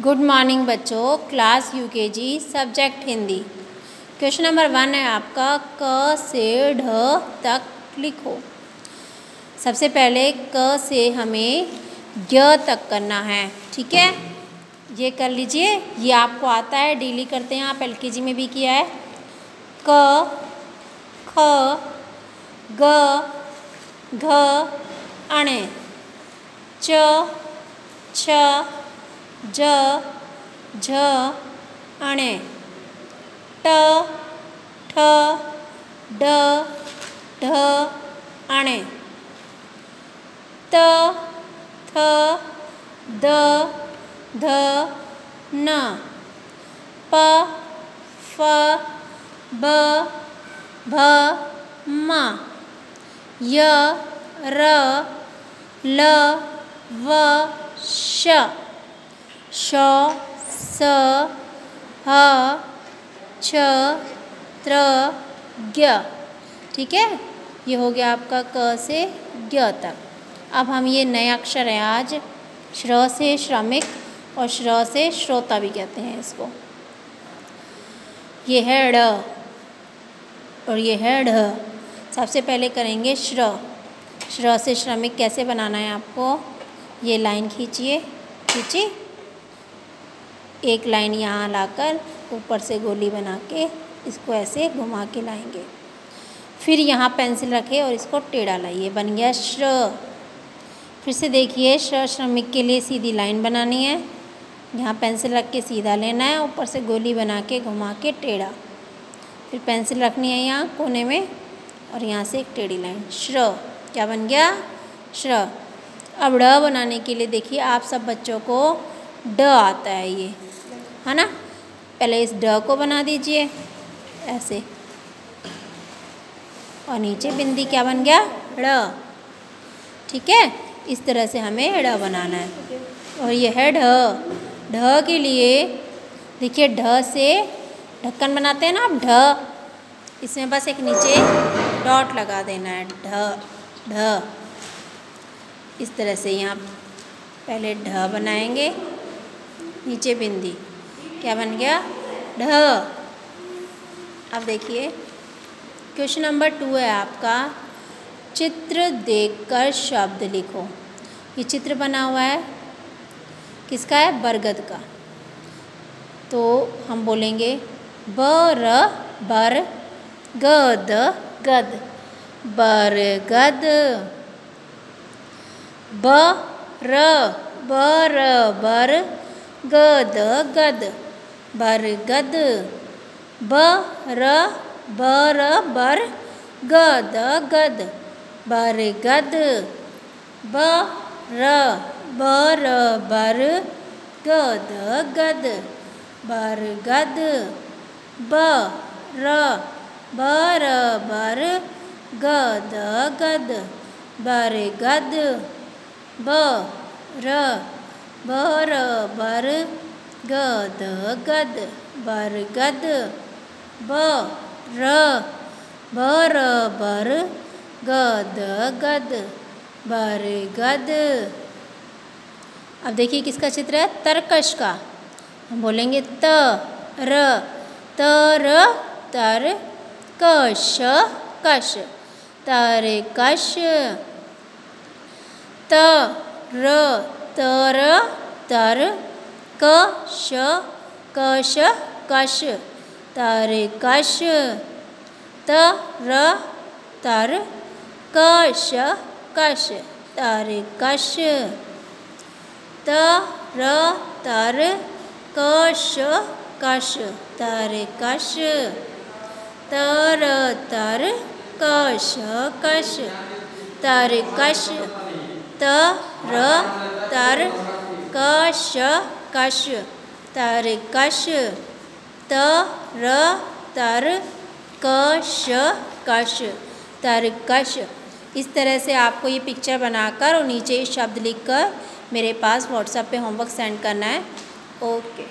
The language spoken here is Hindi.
गुड मॉर्निंग बच्चों. Class UKG subject Hindi. Question number one है आपका, क से ढ तक लिखो. सबसे पहले क से हमें य तक करना है, ठीक है? ये कर लीजिए. ये आपको आता है डेली करते हैं आप एलकेजी में भी किया है. क, ख, ग, घ, अणे, च, छ ज, झ, अणे। ट, ठ, ड ढ अणे। त, थ, द, ध, न। प, फ, ब, भ, म। य, र, ल, व, श। श, स, ह छ त्र ज्ञ ठीक है? ये हो गया आपका क से ज्ञ तक। अब हम ये नए अक्षर हैं आज। श्र से श्रमिक और श्र से श्रोता भी कहते हैं इसको। ये है ड़ और ये है ढ। सबसे पहले करेंगे श्र। श्र से श्रमिक कैसे बनाना है आपको? ये लाइन खींचिए। खींची? एक लाइन यहाँ लाकर ऊपर से गोली बना के इसको ऐसे घुमा के लाएँगे। फिर यहाँ पेंसिल रखे और इसको टेढ़ा लाइए। बन गया श्र। फिर से देखिए, श्र श्रमिक के लिए सीधी लाइन बनानी है। यहाँ पेंसिल रख के सीधा लेना है, ऊपर से गोली बना के घुमा के टेढ़ा। फिर पेंसिल रखनी है यहाँ कोने में और यहाँ से एक टेढ़ी लाइन। श्र। क्या बन गया? श्र। अब ड बनाने के लिए देखिए, आप सब बच्चों को ड आता है ये, है ना? पहले इस ड को बना दीजिए, ऐसे। और नीचे बिंदी क्या बन गया? ड़। ठीक है? इस तरह से हमें ड बनाना है। और ये है ढ। ढ के लिए, देखिए ढ से ढक्कन बनाते हैं ना आप, ढ। इसमें बस एक नीचे डॉट लगा देना है, ढ ढ। इस तरह से यहाँ पहले ढ बनाएँगे। नीचे बिंदी। क्या बन गया? ढ। अब देखिए, क्वेश्चन नंबर टू है आपका। चित्र देखकर शब्द लिखो। ये चित्र बना हुआ है। किसका है? बरगद का। तो हम बोलेंगे, बर बर, गद गद। बरगद। ब र बर बर गद गद। बरगद। ब र बर बर। गद गद। बरगद। ब र बर बर। गद गद। बरगद। ब र बर बर। गद गद। बरगद। बर बर गद गद बरगद ब र बर बर गद गद बरगद। अब देखिए किसका चित्र है? तरकश का। हम बोलेंगे त र त र तर कश कश। तर कश त र तर तर क श कश कश, तर, कश त र तर, कश कश, तर, कश त र तर, कश कश, तर कश, तर तर, कश कश, तर, कश त र तर कश कश। तर कश त र तर कश कश। तर कश। इस तरह से आपको ये पिक्चर बनाकर और नीचे शब्द लिखकर मेरे पास व्हाट्सएप पे होमवर्क सेंड करना है। ओके